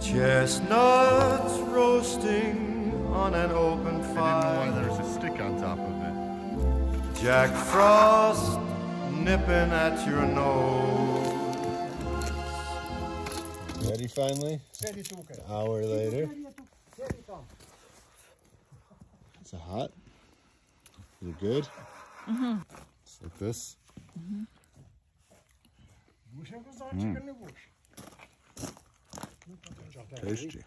Chestnuts roasting on an open fire. I didn't know fire. why there's a stick on top of it. Jack Frost nipping at your nose. Ready finally? Hour later. Is it hot? Is it good? Mm-hmm. It's like this. Tasty.